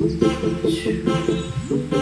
Tchau.